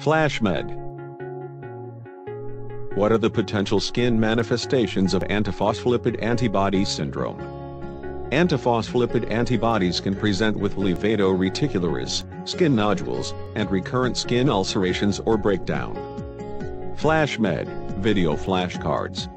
FlashMed. What are the potential skin manifestations of antiphospholipid antibody syndrome? Antiphospholipid antibodies can present with livedo reticularis, skin nodules, and recurrent skin ulcerations or breakdown. FlashMed, video flashcards.